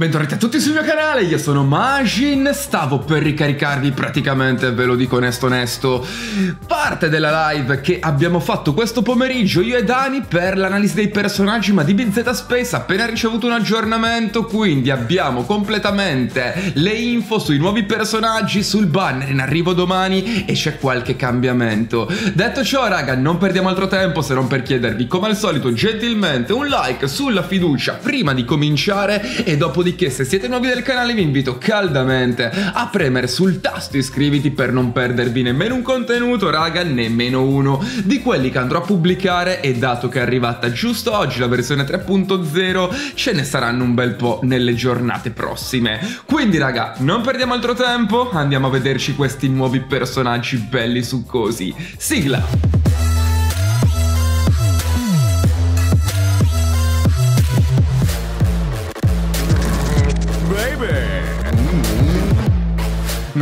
Bentornati a tutti sul mio canale, io sono Majin, stavo per ricaricarvi praticamente, ve lo dico onesto onesto, parte della live che abbiamo fatto questo pomeriggio io e Dani per l'analisi dei personaggi, ma di BZ Space appena ricevuto un aggiornamento, quindi abbiamo completamente le info sui nuovi personaggi, sul banner in arrivo domani e c'è qualche cambiamento. Detto ciò raga, non perdiamo altro tempo se non per chiedervi come al solito gentilmente un like sulla fiducia prima di cominciare e dopo di Dopodiché se siete nuovi del canale vi invito caldamente a premere sul tasto iscriviti per non perdervi nemmeno un contenuto raga, nemmeno uno di quelli che andrò a pubblicare e dato che è arrivata giusto oggi la versione 3.0 ce ne saranno un bel po' nelle giornate prossime. Quindi raga, non perdiamo altro tempo, andiamo a vederci questi nuovi personaggi belli succosi. Sigla!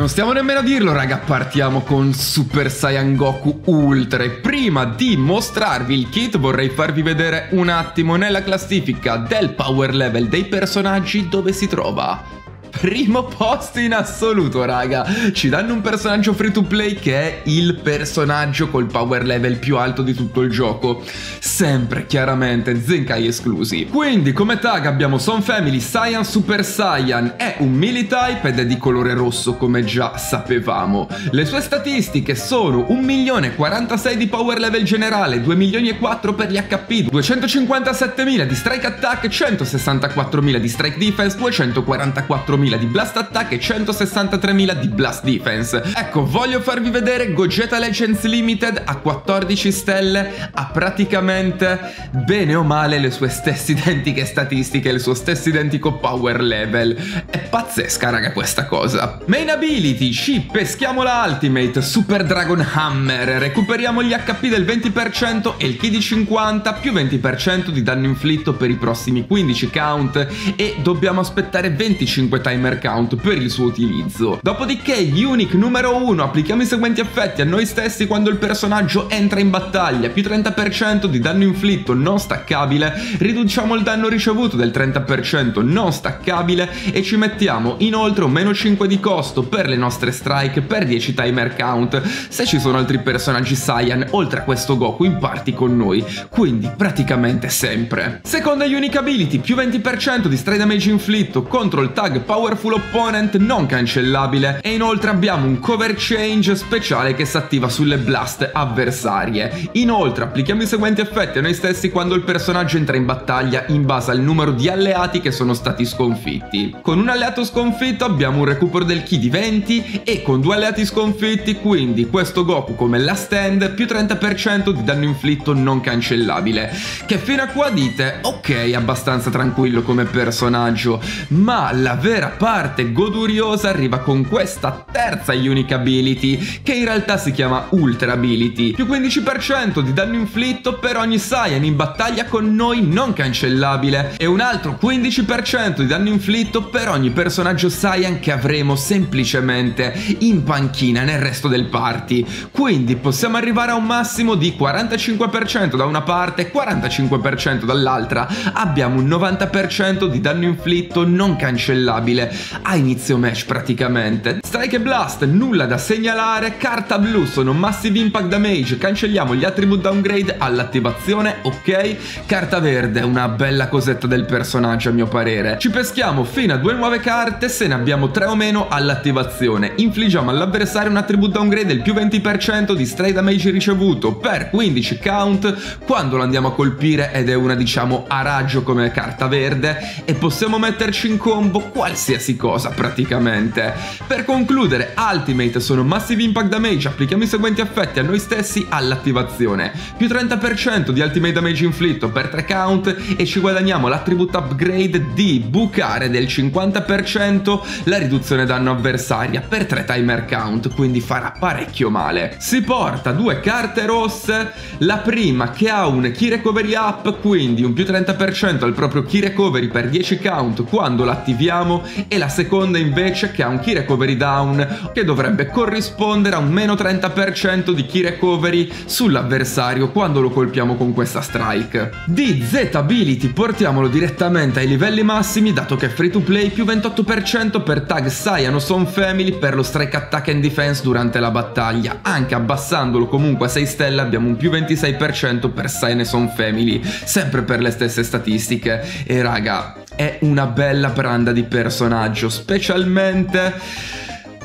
Non stiamo nemmeno a dirlo, raga, partiamo con Super Saiyan Goku Ultra. E prima di mostrarvi il kit vorrei farvi vedere un attimo nella classifica del power level dei personaggi dove si trova primo posto in assoluto, raga. Ci danno un personaggio free to play che è il personaggio col power level più alto di tutto il gioco. Sempre, chiaramente, Zenkai esclusi. Quindi, come tag abbiamo Son Family Saiyan Super Saiyan. È un Militype ed è di colore rosso, come già sapevamo. Le sue statistiche sono 1.046 di power level generale, 2 milioni e 4 per gli HP, 257.000 di strike attack, 164.000 di strike defense, 244.000 100.000 di Blast Attack e 163.000 di Blast Defense. Ecco, voglio farvi vedere Gogeta Legends Limited a 14 stelle, ha praticamente bene o male le sue stesse identiche statistiche, il suo stesso identico power level. È pazzesca, raga, questa cosa. Main Ability, ci peschiamo la Ultimate, Super Dragon Hammer, recuperiamo gli HP del 20% e il Ki di 50 più 20% di danno inflitto per i prossimi 15 count e dobbiamo aspettare 25 timer count per il suo utilizzo. Dopodiché, Unique numero 1, applichiamo i seguenti effetti a noi stessi quando il personaggio entra in battaglia, più 30% di danno inflitto non staccabile, riduciamo il danno ricevuto del 30% non staccabile e ci mettiamo inoltre un meno 5 di costo per le nostre strike per 10 timer count, se ci sono altri personaggi Saiyan oltre a questo Goku in party con noi, quindi praticamente sempre. Seconda Unique Ability, più 20% di strike damage inflitto contro il tag Power Powerful Opponent non cancellabile e inoltre abbiamo un cover change speciale che si attiva sulle blast avversarie. Inoltre applichiamo i seguenti effetti a noi stessi quando il personaggio entra in battaglia in base al numero di alleati che sono stati sconfitti. Con un alleato sconfitto abbiamo un recupero del ki di 20 e con due alleati sconfitti quindi questo Goku come la stand più 30% di danno inflitto non cancellabile. Che fino a qua dite ok abbastanza tranquillo come personaggio ma la vera parte goduriosa arriva con questa terza unique ability, che in realtà si chiama Ultra Ability. Più 15% di danno inflitto per ogni Saiyan in battaglia con noi non cancellabile e un altro 15% di danno inflitto per ogni personaggio Saiyan che avremo semplicemente in panchina nel resto del party. Quindi possiamo arrivare a un massimo di 45% da una parte e 45% dall'altra. Abbiamo un 90% di danno inflitto non cancellabile possibile a inizio match praticamente. Strike e Blast, nulla da segnalare, carta blu sono Massive Impact Damage, cancelliamo gli attribute downgrade all'attivazione, ok? Carta verde, una bella cosetta del personaggio a mio parere. Ci peschiamo fino a due nuove carte se ne abbiamo tre o meno all'attivazione. Infliggiamo all'avversario un attribute downgrade del più 20% di stray damage ricevuto per 15 count quando lo andiamo a colpire ed è una diciamo a raggio come carta verde e possiamo metterci in combo qualsiasi qualsiasi cosa praticamente. Per concludere, Ultimate sono Massive Impact Damage, applichiamo i seguenti effetti a noi stessi all'attivazione. Più 30% di Ultimate Damage inflitto per 3 count e ci guadagniamo l'attribute upgrade di bucare del 50% la riduzione danno avversaria per 3 timer count, quindi farà parecchio male. Si porta due carte rosse, la prima che ha un Key Recovery Up, quindi un più 30% al proprio Key Recovery per 10 count quando l'attiviamo e la seconda invece che ha un key recovery down che dovrebbe corrispondere a un meno 30% di key recovery sull'avversario quando lo colpiamo con questa strike. Di Z ability portiamolo direttamente ai livelli massimi dato che è free to play più 28% per tag Saiyan o Son Family per lo strike attack and defense durante la battaglia, anche abbassandolo comunque a 6 stelle abbiamo un più 26% per Saiyan e Son Family, sempre per le stesse statistiche. E raga è una bella branda di personaggio, specialmente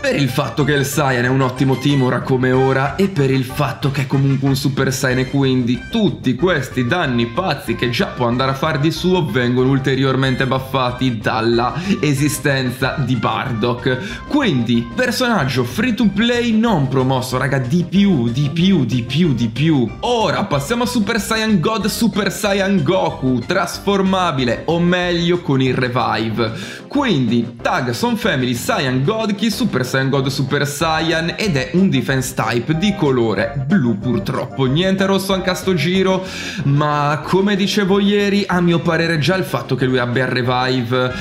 per il fatto che il Saiyan è un ottimo team ora come ora e per il fatto che è comunque un Super Saiyan e quindi tutti questi danni pazzi che già può andare a fare di suo vengono ulteriormente buffati dalla esistenza di Bardock. Quindi, personaggio free to play non promosso, raga, di più, di più, di più, di più. Ora passiamo a Super Saiyan God, Super Saiyan Goku, trasformabile, o meglio con il revive. Quindi, tag Son Family Saiyan Godki, Super Saiyan Saiyan God Super Saiyan ed è un defense type di colore blu purtroppo. Niente rosso anche a sto giro, ma come dicevo ieri, a mio parere già il fatto che lui abbia il revive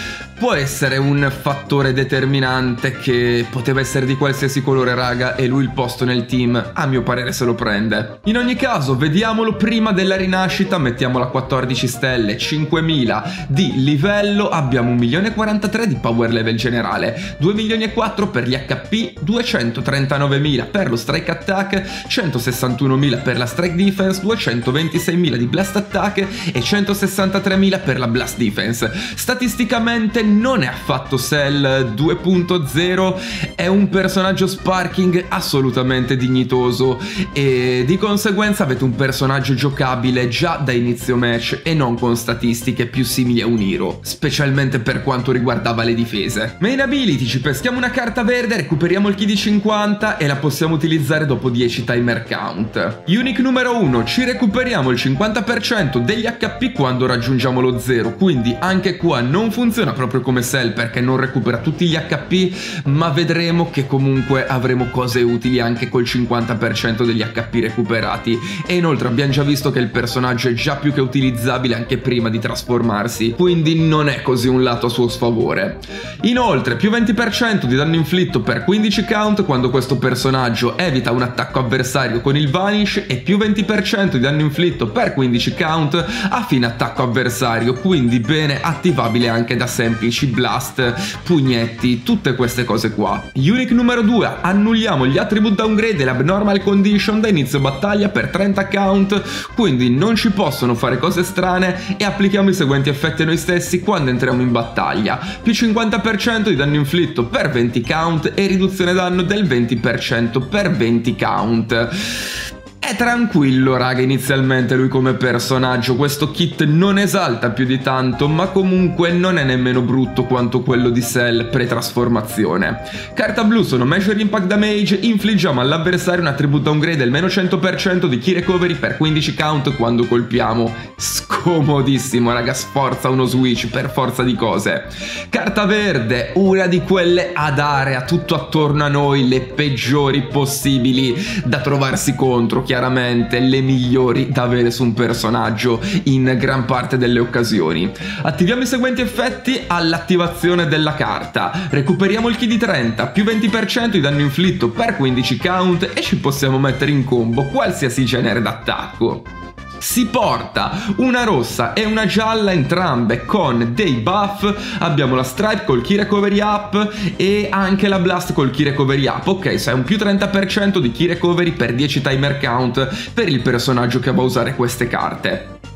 può essere un fattore determinante che poteva essere di qualsiasi colore raga e lui il posto nel team a mio parere se lo prende. In ogni caso vediamolo prima della rinascita, mettiamola a 14 stelle, 5000 di livello, abbiamo 1.043 di power level generale, 2 milioni e 4 per gli HP, 239.000 per lo strike attack, 161.000 per la strike defense, 226.000 di blast attack e 163.000 per la blast defense. Statisticamente non è affatto Cell 2.0, è un personaggio sparking assolutamente dignitoso e di conseguenza avete un personaggio giocabile già da inizio match e non con statistiche più simili a un hero, specialmente per quanto riguardava le difese. Main ability, ci peschiamo una carta verde, recuperiamo il key di 50 e la possiamo utilizzare dopo 10 timer count. Unique numero 1, ci recuperiamo il 50% degli HP quando raggiungiamo lo 0, quindi anche qua non funziona proprio come Cell perché non recupera tutti gli HP, ma vedremo che comunque avremo cose utili anche col 50% degli HP recuperati. E inoltre abbiamo già visto che il personaggio è già più che utilizzabile anche prima di trasformarsi, quindi non è così un lato a suo sfavore. Inoltre, più 20% di danno inflitto per 15 count quando questo personaggio evita un attacco avversario con il Vanish e più 20% di danno inflitto per 15 count a fine attacco avversario, quindi bene attivabile anche da semplici semplici, blast, pugnetti, tutte queste cose qua. Unique numero 2, annulliamo gli attribute downgrade e l'abnormal condition da inizio battaglia per 30 count, quindi non ci possono fare cose strane e applichiamo i seguenti effetti a noi stessi quando entriamo in battaglia. Più 50% di danno inflitto per 20 count e riduzione danno del 20% per 20 count. Tranquillo raga inizialmente lui come personaggio, questo kit non esalta più di tanto ma comunque non è nemmeno brutto quanto quello di Cell pre-trasformazione. Carta blu sono Measure Impact Damage, infliggiamo all'avversario un attributo downgrade del meno 100% di key recovery per 15 count quando colpiamo. Scomodissimo raga, sforza uno switch per forza di cose. Carta verde, una di quelle ad area tutto attorno a noi, le peggiori possibili da trovarsi contro chiaramente le migliori da avere su un personaggio in gran parte delle occasioni. Attiviamo i seguenti effetti all'attivazione della carta. Recuperiamo il key di 30, più 20% di danno inflitto per 15 count e ci possiamo mettere in combo qualsiasi genere d'attacco si porta una rossa e una gialla entrambe con dei buff. Abbiamo la stripe col key recovery up e anche la blast col key recovery up. Ok sai un più 30% di key recovery per 10 timer count per il personaggio che va a usare queste carte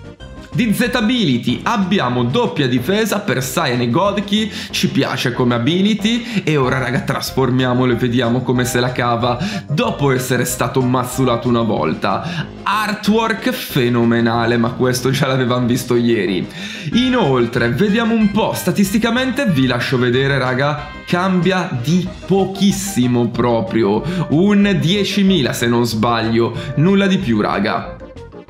di Z-Ability abbiamo doppia difesa per Saiyan e Godki, ci piace come ability. E ora raga trasformiamolo e vediamo come se la cava. Dopo essere stato mazzulato una volta. Artwork fenomenale, ma questo già l'avevamo visto ieri. Inoltre, vediamo un po', statisticamente vi lascio vedere raga, cambia di pochissimo proprio, un 10.000 se non sbaglio, nulla di più raga.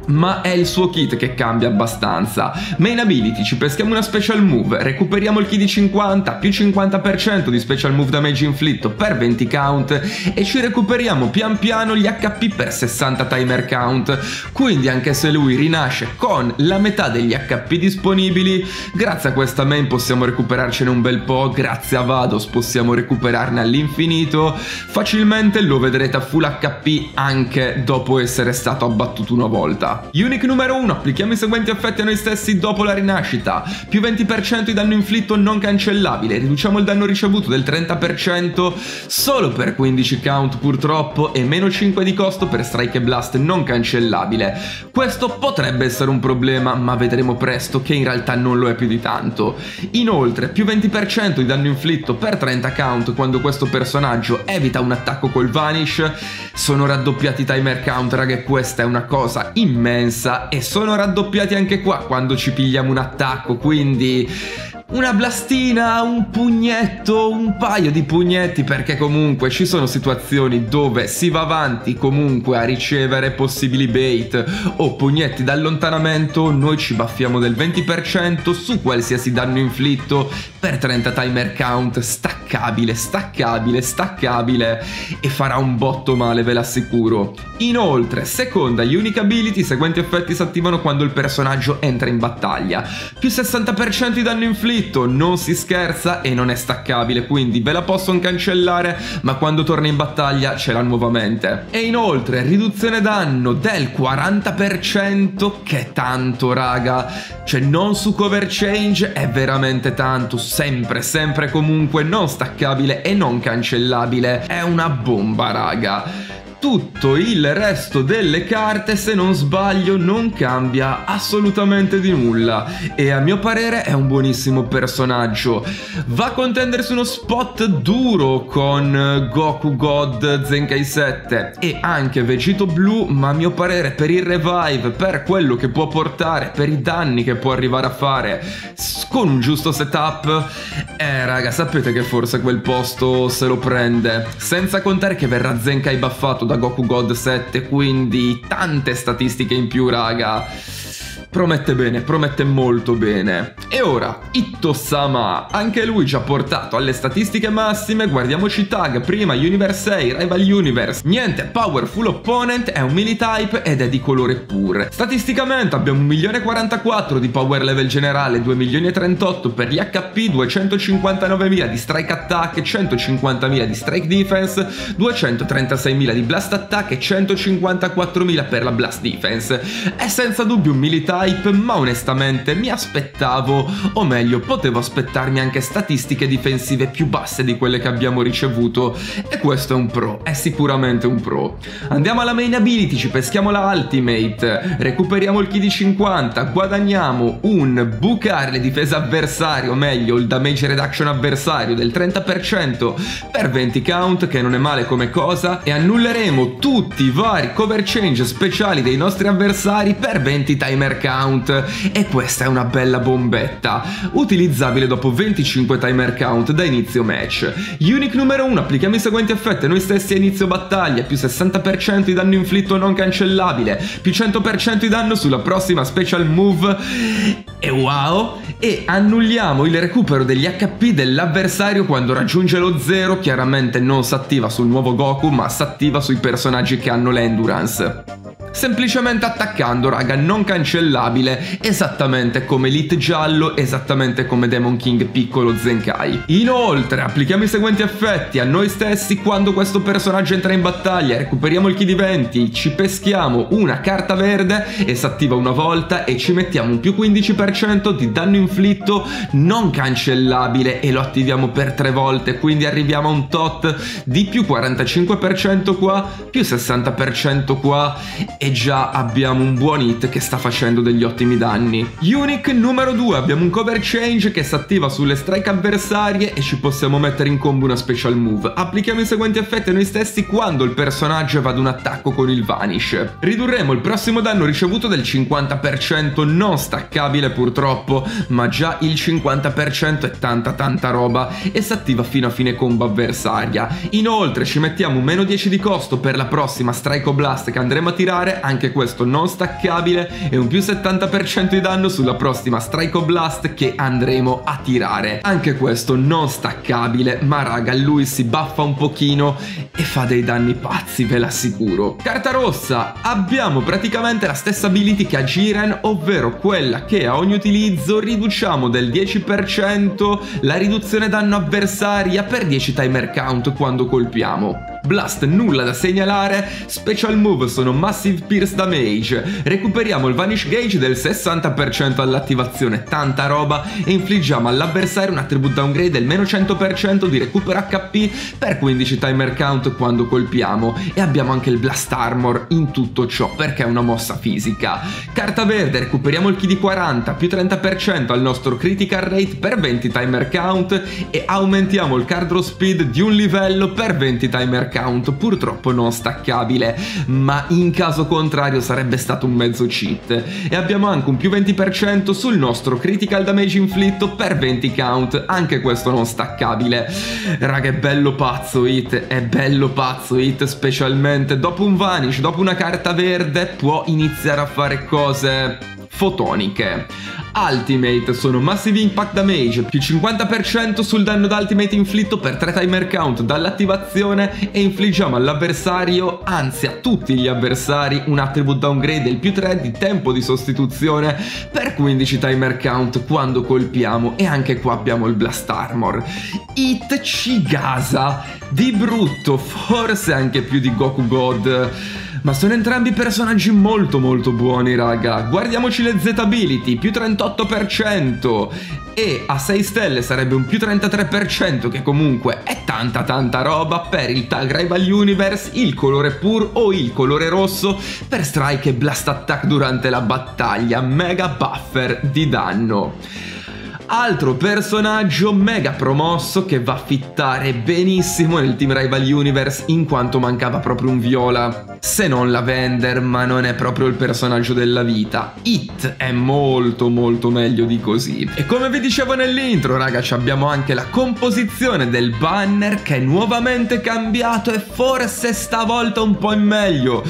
Ma è il suo kit che cambia abbastanza. Main ability, ci peschiamo una special move, recuperiamo il key di 50, più 50% di special move damage inflitto per 20 count e ci recuperiamo pian piano gli HP per 60 timer count. Quindi anche se lui rinasce con la metà degli HP disponibili, grazie a questa main possiamo recuperarcene un bel po', grazie a Vados possiamo recuperarne all'infinito, facilmente lo vedrete a full HP anche dopo essere stato abbattuto una volta. Unique numero 1, applichiamo i seguenti effetti a noi stessi dopo la rinascita, più 20% di danno inflitto non cancellabile, riduciamo il danno ricevuto del 30% solo per 15 count purtroppo e meno 5 di costo per strike e blast non cancellabile. Questo potrebbe essere un problema ma vedremo presto che in realtà non lo è più di tanto. Inoltre più 20% di danno inflitto per 30 count quando questo personaggio evita un attacco col vanish, sono raddoppiati i timer count raga e questa è una cosa immensa e sono raddoppiati anche qua quando ci pigliamo un attacco quindi una blastina, un pugnetto, un paio di pugnetti perché comunque ci sono situazioni dove si va avanti comunque a ricevere possibili bait o pugnetti d'allontanamento, noi ci baffiamo del 20% su qualsiasi danno inflitto per 30 timer count, staccabile, staccabile, staccabile e farà un botto male ve l'assicuro. Inoltre, seconda unique ability, i seguenti effetti si attivano quando il personaggio entra in battaglia, più 60% di danno inflitto conflitto non si scherza e non è staccabile, quindi ve la possono cancellare, ma quando torna in battaglia ce l'ha nuovamente. E inoltre riduzione danno del 40%, che tanto raga, cioè non su cover change è veramente tanto, sempre, sempre comunque non staccabile e non cancellabile, è una bomba raga tutto il resto delle carte, se non sbaglio, non cambia assolutamente di nulla. E a mio parere è un buonissimo personaggio. Va a contendersi uno spot duro con Goku God Zenkai 7 e anche Vegito Blue, ma a mio parere per il revive, per quello che può portare, per i danni che può arrivare a fare, con un giusto setup, eh raga, sapete che forse quel posto se lo prende. Senza contare che verrà Zenkai da Goku God 7, quindi tante statistiche in più, raga. Promette bene, promette molto bene. E ora, Itto-sama, anche lui ci ha portato alle statistiche massime, guardiamoci tag, prima Universe 6, Rival Universe, niente, Powerful Opponent, è un mini type ed è di colore pure. Statisticamente abbiamo 1.044 di power level generale, 2.038 per gli HP, 259.000 di strike attack, 150.000 di strike defense, 236.000 di blast attack e 154.000 per la blast defense. È senza dubbio un mini type hype, ma onestamente mi aspettavo, o meglio, potevo aspettarmi anche statistiche difensive più basse di quelle che abbiamo ricevuto, e questo è un pro, è sicuramente un pro. Andiamo alla main ability, ci peschiamo la ultimate, recuperiamo il key di 50, guadagniamo un bucare le difese avversario, o meglio, il damage reduction avversario del 30% per 20 count, che non è male come cosa, e annulleremo tutti i vari cover change speciali dei nostri avversari per 20 timer count count e questa è una bella bombetta, utilizzabile dopo 25 timer count da inizio match. Unique numero 1, applichiamo i seguenti effetti a noi stessi a inizio battaglia, più 60% di danno inflitto non cancellabile, più 100% di danno sulla prossima special move e wow! E annulliamo il recupero degli HP dell'avversario quando raggiunge lo 0, chiaramente non si attiva sul nuovo Goku ma si attiva sui personaggi che hanno l'endurance semplicemente attaccando, raga, non cancellabile, esattamente come Elite Giallo, esattamente come Demon King piccolo Zenkai. Inoltre, applichiamo i seguenti effetti a noi stessi quando questo personaggio entra in battaglia, recuperiamo il Ki di 20, ci peschiamo una carta verde e si attiva una volta e ci mettiamo un più 15% di danno inflitto non cancellabile e lo attiviamo per tre volte, quindi arriviamo a un tot di più 45% qua, più 60% qua e già abbiamo un buon hit che sta facendo degli ottimi danni. Unique numero 2, abbiamo un cover change che si attiva sulle strike avversarie e ci possiamo mettere in combo una special move. Applichiamo i seguenti effetti a noi stessi quando il personaggio va ad un attacco con il vanish. Ridurremo il prossimo danno ricevuto del 50% non staccabile purtroppo, ma già il 50% è tanta tanta roba e si attiva fino a fine combo avversaria. Inoltre ci mettiamo meno 10 di costo per la prossima strike o blast che andremo a tirare Anche questo non staccabile, e un più 70% di danno sulla prossima Strike Blast che andremo a tirare. Anche questo non staccabile, ma raga, lui si baffa un pochino e fa dei danni pazzi, ve l'assicuro. Carta rossa, abbiamo praticamente la stessa ability che ha Jiren, ovvero quella che a ogni utilizzo riduciamo del 10% la riduzione danno avversaria per 10 timer count quando colpiamo. Blast nulla da segnalare, special move sono Massive Pierce Damage, recuperiamo il Vanish Gauge del 60% all'attivazione, tanta roba, e infliggiamo all'avversario un attribute downgrade del meno 100% di recupero HP per 15 timer count quando colpiamo, e abbiamo anche il Blast Armor in tutto ciò perché è una mossa fisica. Carta verde, recuperiamo il Ki di 40 più 30% al nostro critical rate per 20 timer count. E aumentiamo il card draw speed di un livello per 20 timer count account purtroppo non staccabile, ma in caso contrario sarebbe stato un mezzo cheat. E abbiamo anche un più 20% sul nostro critical damage inflitto per 20 count, anche questo non staccabile. Raga, è bello pazzo Hit, è bello pazzo Hit, specialmente dopo un vanish, dopo una carta verde, può iniziare a fare cose fotoniche. Ultimate sono Massive Impact Damage più 50% sul danno d'Ultimate inflitto per 3 timer count dall'attivazione e infliggiamo all'avversario, anzi a tutti gli avversari, un attribute downgrade del più 3 di tempo di sostituzione per 15 timer count quando colpiamo e anche qua abbiamo il Blast Armor. It ci gasa di brutto, forse anche più di Goku God. Ma sono entrambi personaggi molto molto buoni, raga. Guardiamoci le Z ability, più 38%. E a 6 stelle sarebbe un più 33%, che comunque è tanta tanta roba per il Tag Rival Universe, il colore Pur o il colore rosso per strike e blast attack durante la battaglia. Mega buffer di danno. Altro personaggio mega promosso che va a fittare benissimo nel Team Rival Universe in quanto mancava proprio un viola. Se non la Vender, ma non è proprio il personaggio della vita. It è molto molto meglio di così. E come vi dicevo nell'intro, raga, abbiamo anche la composizione del banner che è nuovamente cambiato e forse stavolta un po' in meglio.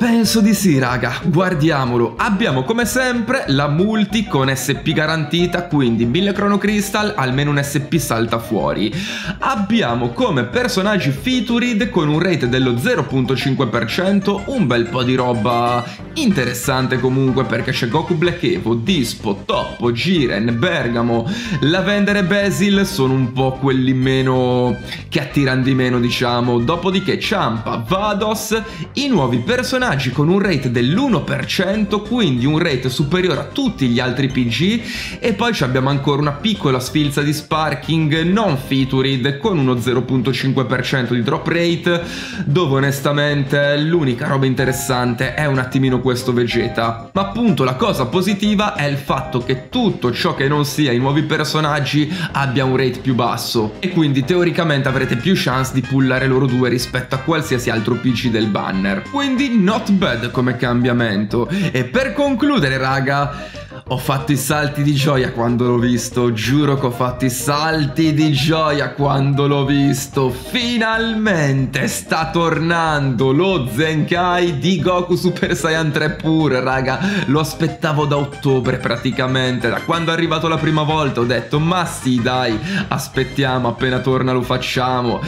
Penso di sì, raga. Guardiamolo. Abbiamo come sempre la multi con SP garantita, quindi 1000 Chrono Crystal, almeno un SP salta fuori. Abbiamo come personaggi featured con un rate dello 0.5%, un bel po' di roba interessante comunque perché c'è Goku Black Evo, Dispo, Toppo, Jiren, Bergamo, Lavender e Basil sono un po' quelli meno che attirano di meno diciamo. Dopodiché Champa, Vados, i nuovi personaggi con un rate dell'1%, quindi un rate superiore a tutti gli altri PG e poi abbiamo ancora una piccola sfilza di sparking non featured con uno 0.5% di drop rate, dove onestamente l'unica roba interessante è un attimino questo Vegeta. Ma appunto la cosa positiva è il fatto che tutto ciò che non sia i nuovi personaggi abbia un rate più basso e quindi teoricamente avrete più chance di pullare loro due rispetto a qualsiasi altro PC del banner. Quindi no not bad come cambiamento. E per concludere, raga, ho fatto i salti di gioia quando l'ho visto, giuro che ho fatto i salti di gioia quando l'ho visto. Finalmente sta tornando lo Zenkai di Goku Super Saiyan 3 pure, raga. Lo aspettavo da ottobre praticamente, da quando è arrivato la prima volta ho detto ma sì dai, aspettiamo, appena torna lo facciamo.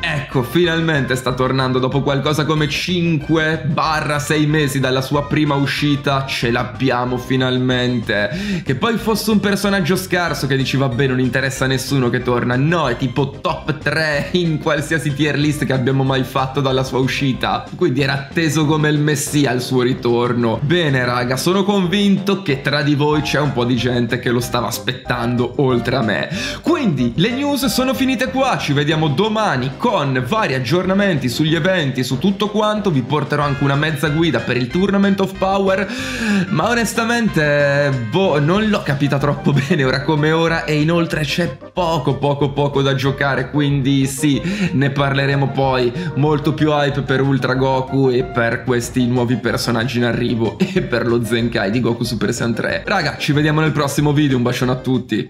Ecco, finalmente sta tornando dopo qualcosa come 5-6 mesi dalla sua prima uscita, ce l'abbiamo finalmente niente. Che poi fosse un personaggio scarso che dici vabbè non interessa a nessuno che torna. No, è tipo top 3 in qualsiasi tier list che abbiamo mai fatto dalla sua uscita. Quindi era atteso come il messia al suo ritorno. Bene raga, sono convinto che tra di voi c'è un po' di gente che lo stava aspettando oltre a me. Quindi le news sono finite qua, ci vediamo domani con vari aggiornamenti sugli eventi, su tutto quanto. Vi porterò anche una mezza guida per il Tournament of Power. Ma onestamente boh, non l'ho capita troppo bene ora come ora e inoltre c'è poco poco poco da giocare, quindi sì, ne parleremo poi. Molto più hype per Ultra Goku e per questi nuovi personaggi in arrivo e per lo Zenkai di Goku Super Saiyan 3. Raga, ci vediamo nel prossimo video, un bacione a tutti.